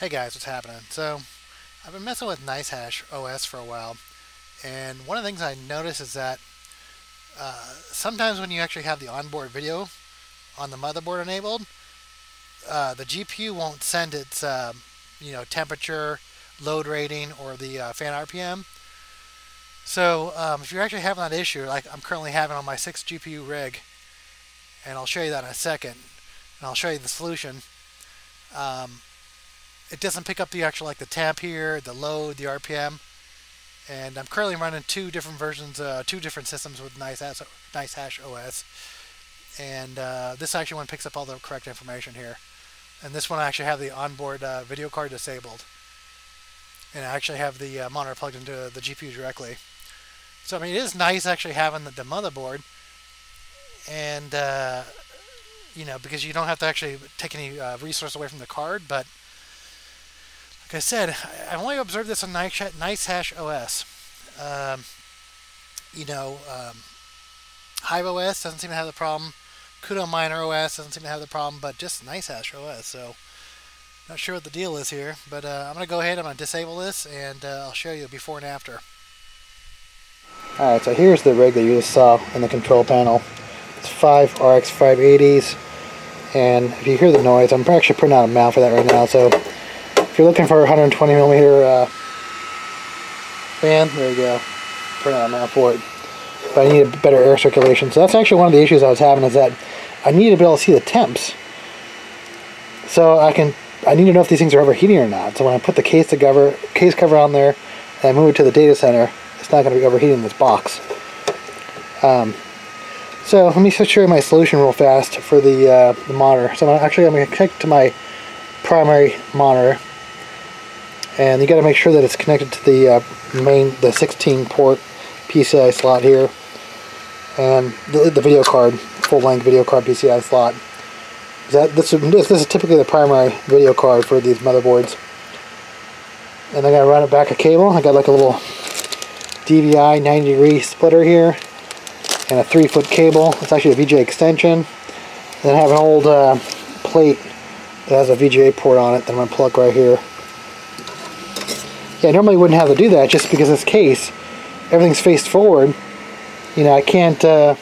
Hey guys, what's happening? So, I've been messing with NiceHash OS for a while, and one of the things I notice is that uh, sometimes when you actually have the onboard video on the motherboard enabled, uh, the GPU won't send its uh, you know temperature, load rating, or the uh, fan RPM. So um, if you're actually having that issue, like I'm currently having on my 6 GPU rig, and I'll show you that in a second, and I'll show you the solution. Um, it doesn't pick up the actual like the temp here, the load, the RPM. And I'm currently running two different versions, uh, two different systems with Nice, Hash, nice Hash OS. And uh, this actually one picks up all the correct information here. And this one I actually have the onboard uh, video card disabled. And I actually have the uh, monitor plugged into the GPU directly. So I mean, it is nice actually having the, the motherboard. And, uh, you know, because you don't have to actually take any uh, resource away from the card, but like I said, I only observed this on NiceHash OS. Um, you know, um, Hive OS doesn't seem to have the problem. Cudo Miner OS doesn't seem to have the problem, but just NiceHash OS. So, not sure what the deal is here, but uh, I'm going to go ahead. I'm going to disable this, and uh, I'll show you before and after. Alright, so here's the rig that you just saw in the control panel. It's five RX 580s, and if you hear the noise, I'm actually putting out a mount for that right now, so you're looking for a 120 millimeter uh, fan, there you go. Turn on mount for it. But I need a better air circulation. So that's actually one of the issues I was having is that I need to be able to see the temps. So I can I need to know if these things are overheating or not. So when I put the case cover case cover on there and I move it to the data center, it's not going to be overheating this box. Um, so let me show you my solution real fast for the, uh, the monitor. So I'm actually I'm going to connect to my primary monitor and you got to make sure that it's connected to the uh, main the 16 port PCI slot here. And the, the video card full length video card PCI slot. That this, this is typically the primary video card for these motherboards. And going to run it back a cable. I got like a little DVI 90 degree splitter here and a three foot cable. It's actually a VGA extension. Then I have an old uh, plate that has a VGA port on it that I'm to plug right here yeah, I normally wouldn't have to do that just because this case, everything's faced forward. You know, I can't, uh,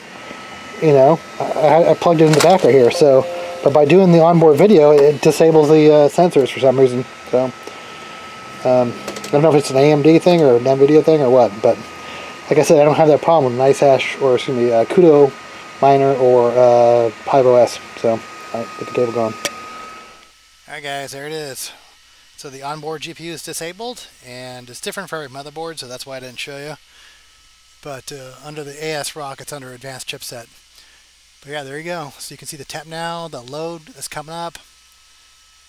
you know, I, I, plugged it in the back right here. So, but by doing the onboard video, it disables the uh, sensors for some reason. So, um, I don't know if it's an AMD thing or an NVIDIA thing or what, but like I said, I don't have that problem with NiceHash or excuse me, uh, Cudo Miner or uh, Hive OS. So, I right, get the cable going. Alright guys, there it is. So the onboard GPU is disabled and it's different for every motherboard, so that's why I didn't show you. But uh, under the ASRock, it's under advanced chipset. But yeah, there you go. So you can see the temp now, the load is coming up,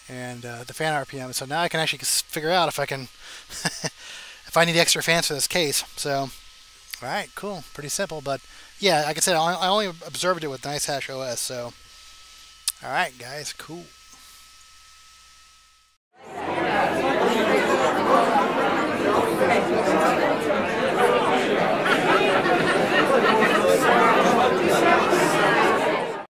and uh, the fan RPM. So now I can actually figure out if I can, if I need extra fans for this case. So, all right, cool, pretty simple. But yeah, like I said, I only observed it with NiceHash OS. So, all right, guys, cool.